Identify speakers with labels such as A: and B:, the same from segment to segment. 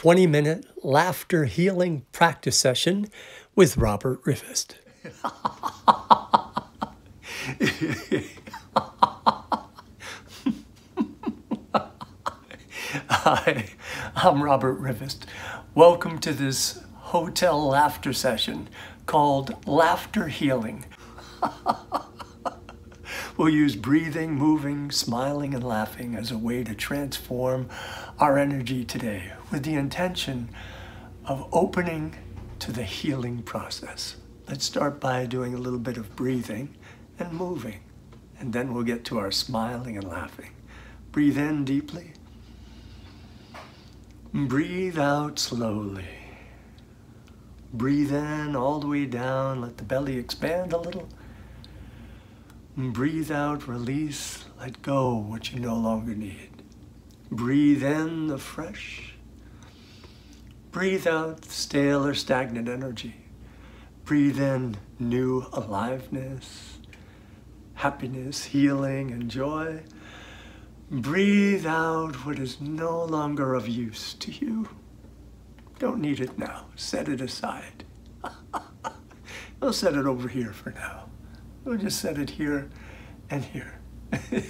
A: 20 minute laughter healing practice session with Robert Rivest. Hi, I'm Robert Rivest. Welcome to this hotel laughter session called Laughter Healing. We'll use breathing, moving, smiling, and laughing as a way to transform our energy today with the intention of opening to the healing process. Let's start by doing a little bit of breathing and moving, and then we'll get to our smiling and laughing. Breathe in deeply. Breathe out slowly. Breathe in all the way down, let the belly expand a little. Breathe out, release, let go what you no longer need. Breathe in the fresh. Breathe out stale or stagnant energy. Breathe in new aliveness, happiness, healing, and joy. Breathe out what is no longer of use to you. Don't need it now. Set it aside. we'll set it over here for now. We'll just set it here and here.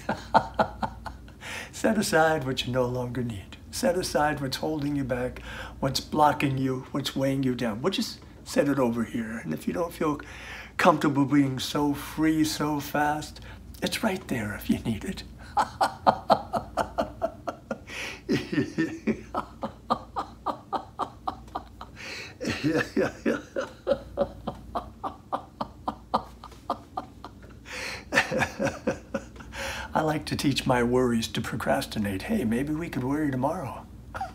A: set aside what you no longer need. Set aside what's holding you back, what's blocking you, what's weighing you down. We'll just set it over here. And if you don't feel comfortable being so free so fast, it's right there if you need it. I like to teach my worries to procrastinate. Hey, maybe we could worry tomorrow.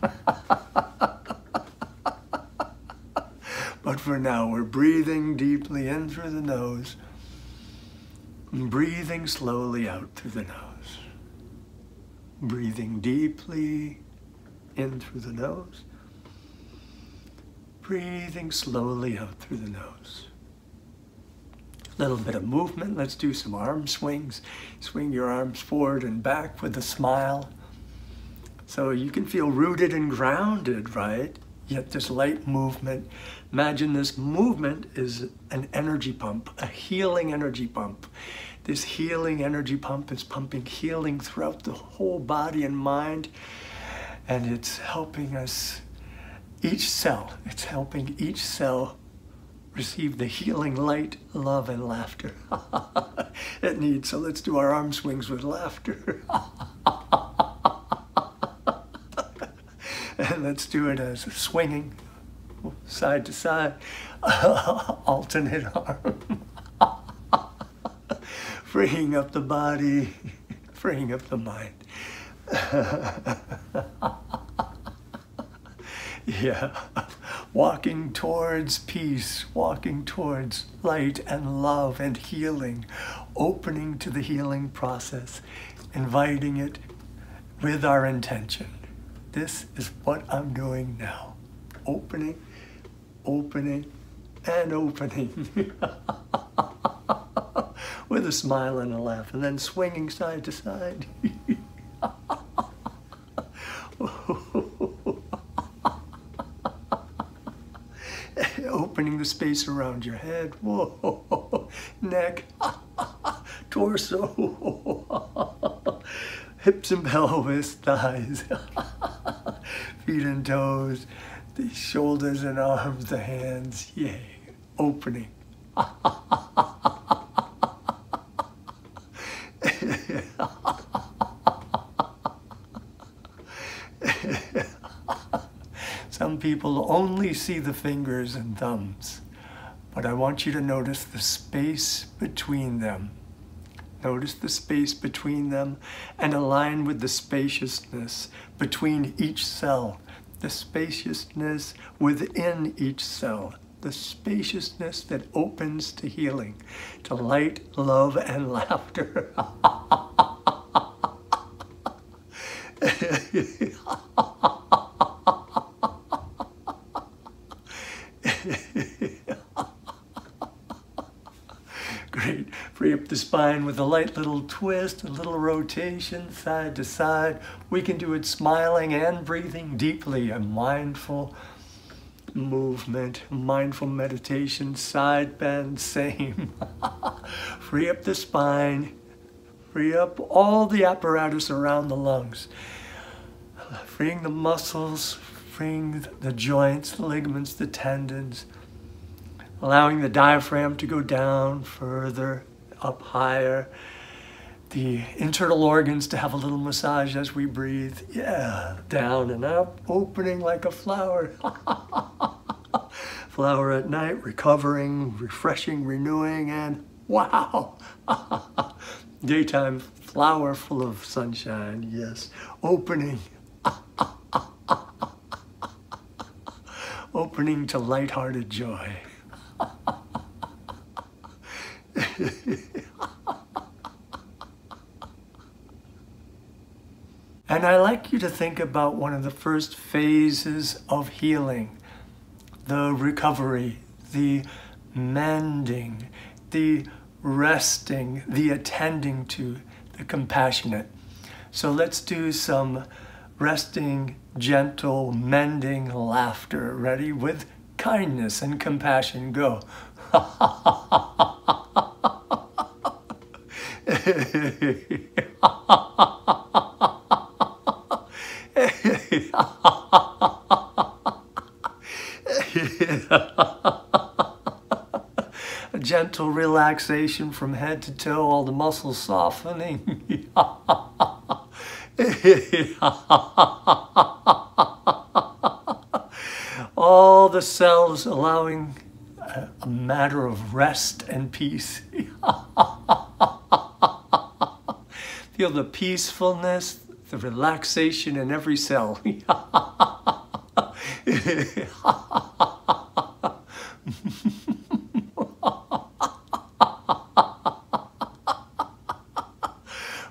A: but for now, we're breathing deeply in through the nose and breathing slowly out through the nose. Breathing deeply in through the nose. Breathing slowly out through the nose. Little bit of movement. Let's do some arm swings. Swing your arms forward and back with a smile. So you can feel rooted and grounded, right? Yet this light movement. Imagine this movement is an energy pump, a healing energy pump. This healing energy pump is pumping healing throughout the whole body and mind. And it's helping us, each cell, it's helping each cell receive the healing light, love, and laughter it needs. So let's do our arm swings with laughter. and let's do it as swinging side to side, alternate arm freeing up the body, freeing up the mind. yeah, walking towards peace, walking towards light and love and healing, opening to the healing process, inviting it with our intention. This is what I'm doing now. Opening, opening, and opening. with a smile and a laugh, and then swinging side to side. Opening the space around your head, whoa, neck, torso, hips and pelvis, thighs, feet and toes, the shoulders and arms, the hands, yay, opening. Some people only see the fingers and thumbs, but I want you to notice the space between them. Notice the space between them and align with the spaciousness between each cell, the spaciousness within each cell, the spaciousness that opens to healing, to light, love, and laughter. up the spine with a light little twist, a little rotation side to side. We can do it smiling and breathing deeply, a mindful movement, mindful meditation, side bend, same. free up the spine, free up all the apparatus around the lungs, freeing the muscles, freeing the joints, the ligaments, the tendons, allowing the diaphragm to go down further, up higher, the internal organs to have a little massage as we breathe. Yeah, down and up, opening like a flower. flower at night, recovering, refreshing, renewing, and wow! Daytime flower full of sunshine, yes. Opening. Opening to light-hearted joy. And I like you to think about one of the first phases of healing the recovery, the mending, the resting, the attending to, the compassionate. So let's do some resting, gentle, mending laughter. Ready? With kindness and compassion. Go. A gentle relaxation from head to toe, all the muscles softening. all the cells allowing a, matter of rest and peace. Feel the peacefulness, the relaxation in every cell.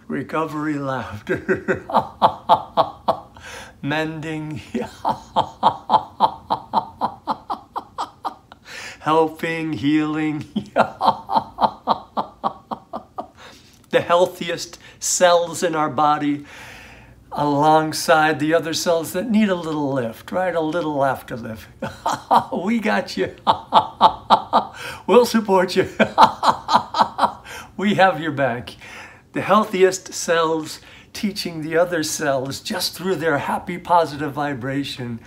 A: Recovery laughter. Mending. Helping, healing. Healthiest cells in our body alongside the other cells that need a little lift, right? A little laughter lift. we got you. we'll support you. we have your back. The healthiest cells teaching the other cells just through their happy, positive vibration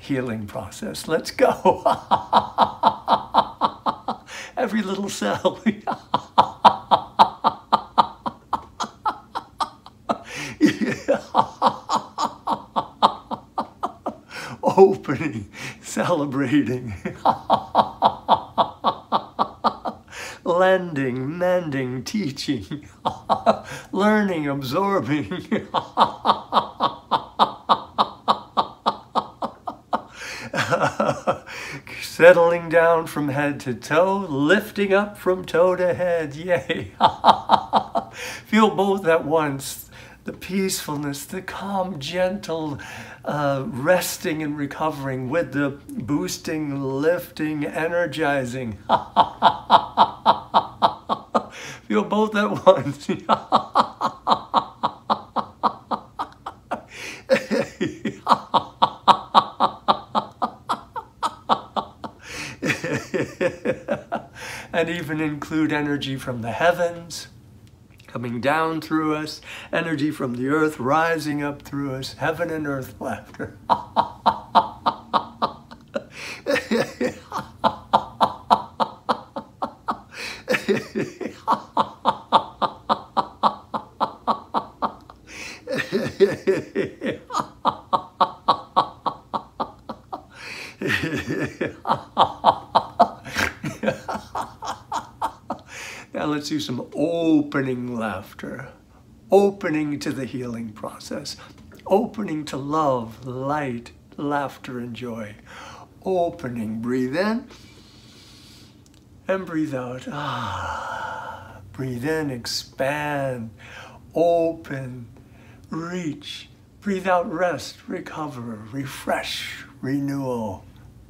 A: healing process. Let's go. Every little cell. Opening, celebrating, lending, mending, teaching, learning, absorbing. Settling down from head to toe, lifting up from toe to head. Yay. Feel both at once the peacefulness, the calm, gentle uh, resting and recovering with the boosting, lifting, energizing. Feel both at once. and even include energy from the heavens coming down through us, energy from the earth rising up through us, heaven and earth laughter. Now let's do some opening laughter, opening to the healing process, opening to love, light, laughter, and joy. Opening, breathe in and breathe out. Ah, breathe in, expand, open, reach. Breathe out, rest, recover, refresh, renewal.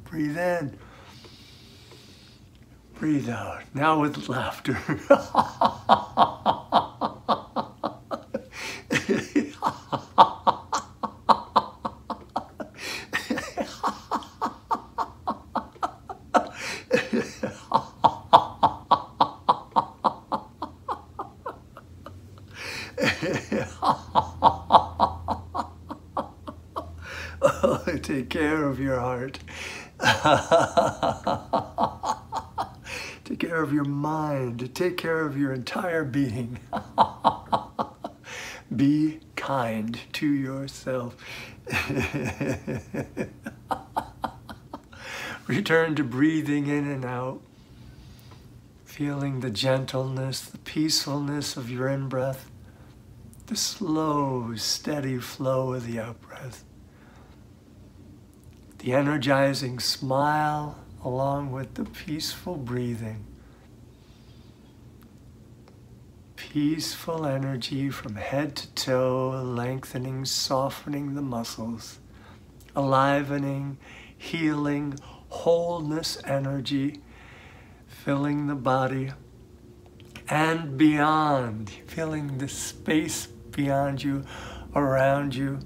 A: Breathe in. Breathe out. Now with laughter. Take care of your heart. care of your mind. To take care of your entire being. Be kind to yourself. Return to breathing in and out, feeling the gentleness, the peacefulness of your in breath, the slow, steady flow of the out breath the energizing smile along with the peaceful breathing. Peaceful energy from head to toe, lengthening, softening the muscles, alivening, healing, wholeness energy, filling the body and beyond, filling the space beyond you, around you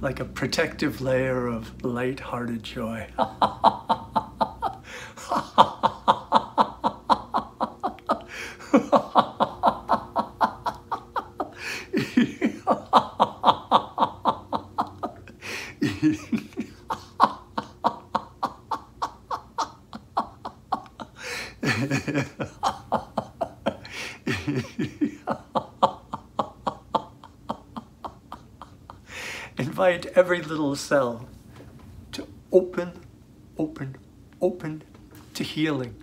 A: like a protective layer of light-hearted joy. every little cell to open, open, open to healing,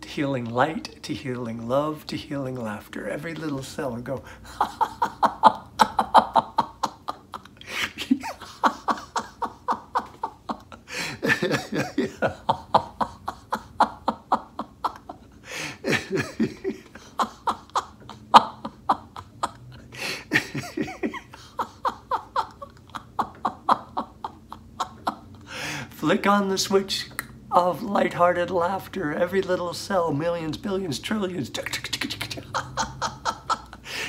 A: to healing light, to healing love, to healing laughter. Every little cell and go, on the switch of light-hearted laughter. Every little cell, millions, billions, trillions.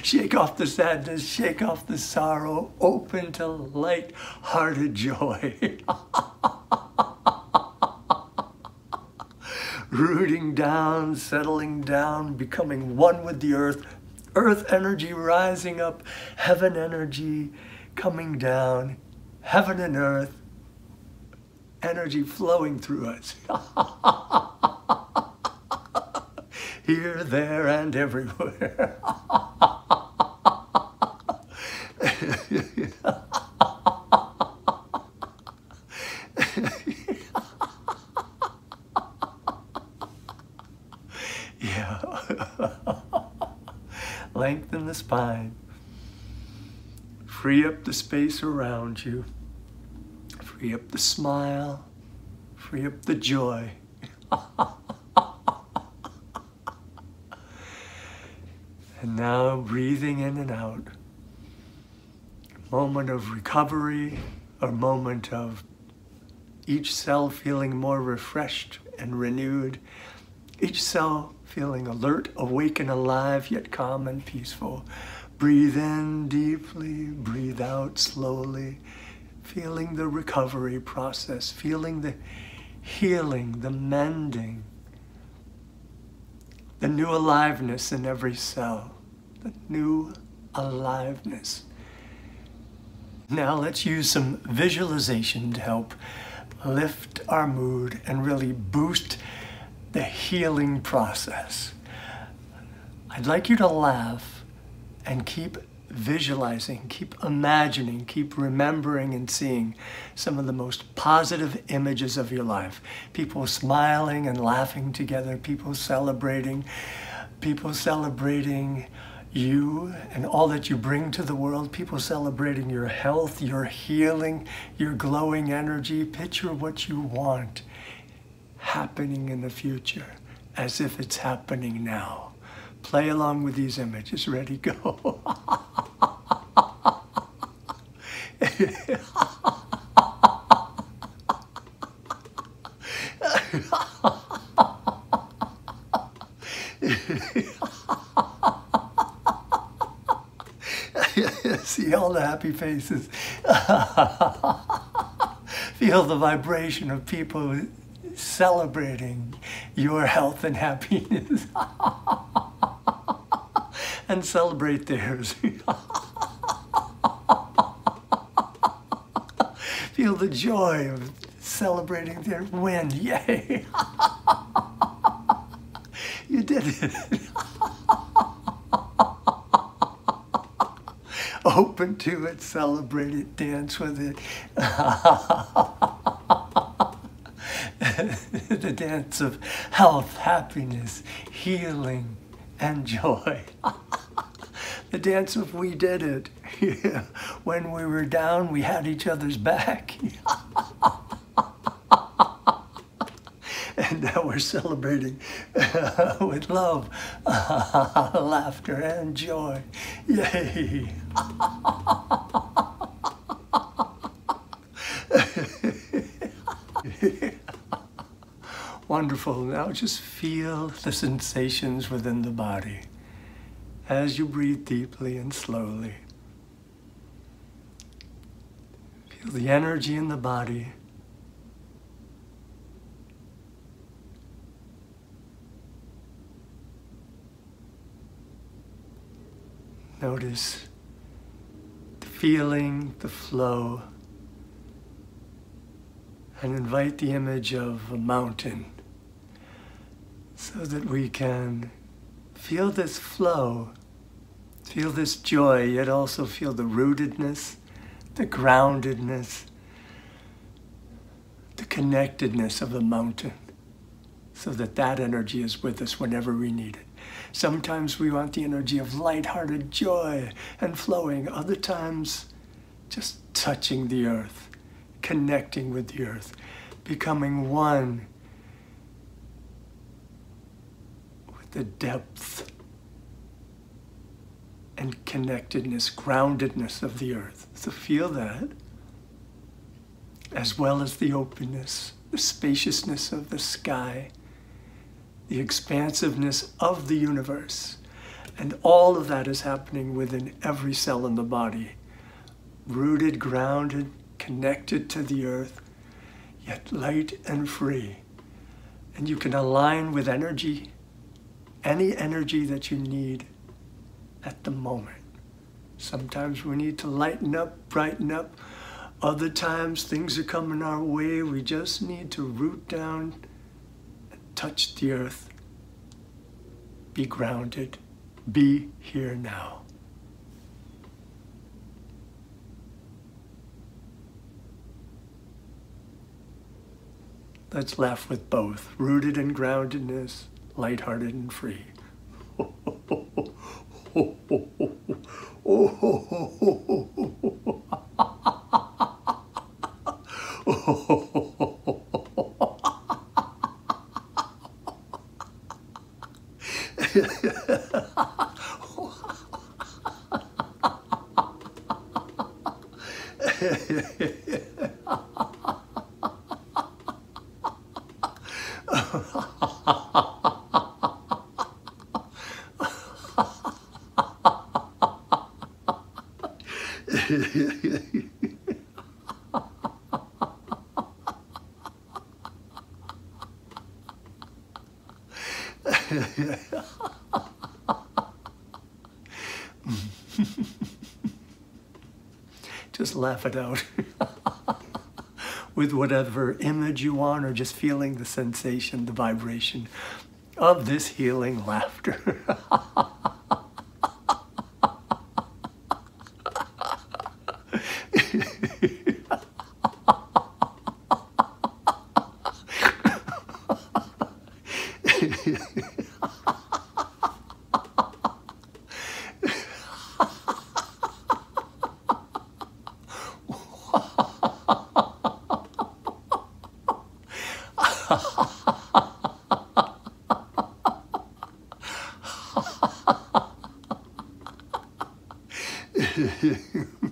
A: shake off the sadness, shake off the sorrow, open to light-hearted joy. Rooting down, settling down, becoming one with the earth. Earth energy rising up, heaven energy coming down, heaven and earth energy flowing through us. Here, there, and everywhere. yeah. Lengthen the spine. Free up the space around you. Free up the smile. Free up the joy. and now breathing in and out. Moment of recovery, a moment of each cell feeling more refreshed and renewed, each cell feeling alert, awake, and alive, yet calm and peaceful. Breathe in deeply, breathe out slowly feeling the recovery process, feeling the healing, the mending, the new aliveness in every cell, the new aliveness. Now let's use some visualization to help lift our mood and really boost the healing process. I'd like you to laugh and keep visualizing, keep imagining, keep remembering and seeing some of the most positive images of your life. People smiling and laughing together, people celebrating, people celebrating you and all that you bring to the world, people celebrating your health, your healing, your glowing energy. Picture what you want happening in the future as if it's happening now play along with these images. Ready, go. See all the happy faces. Feel the vibration of people celebrating your health and happiness. and celebrate theirs. Feel the joy of celebrating their win. Yay! you did it. Open to it, celebrate it, dance with it. the dance of health, happiness, healing, and joy. The dance of we did it. Yeah. When we were down, we had each other's back. and now we're celebrating uh, with love, laughter, and joy. Yay! Wonderful. Now just feel the sensations within the body as you breathe deeply and slowly. Feel the energy in the body. Notice the feeling, the flow, and invite the image of a mountain so that we can feel this flow, feel this joy, yet also feel the rootedness, the groundedness, the connectedness of the mountain, so that that energy is with us whenever we need it. Sometimes we want the energy of light-hearted joy and flowing. Other times, just touching the earth, connecting with the earth, becoming one with the depth and connectedness, groundedness of the earth. So feel that, as well as the openness, the spaciousness of the sky, the expansiveness of the universe. And all of that is happening within every cell in the body, rooted, grounded, connected to the earth, yet light and free. And you can align with energy any energy that you need at the moment. Sometimes we need to lighten up, brighten up. Other times things are coming our way. We just need to root down and touch the earth. Be grounded. Be here now. Let's laugh with both, rooted in groundedness lighthearted and free. ほほほほ。ほほほほほほほ。just laugh it out with whatever image you want or just feeling the sensation, the vibration of this healing laughter. you.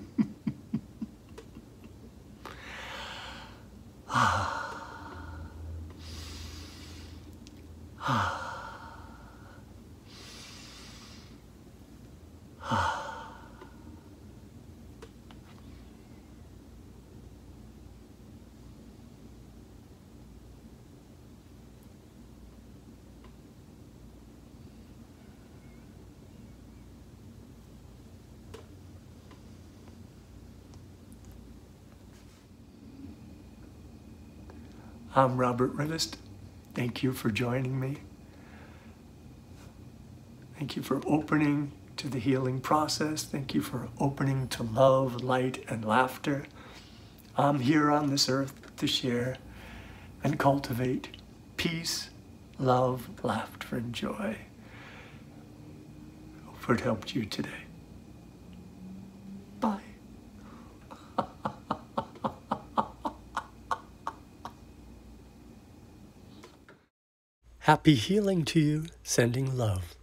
A: I'm Robert Rivest. Thank you for joining me. Thank you for opening to the healing process. Thank you for opening to love, light, and laughter. I'm here on this earth to share and cultivate peace, love, laughter, and joy. Hope it helped you today. Happy healing to you, sending love.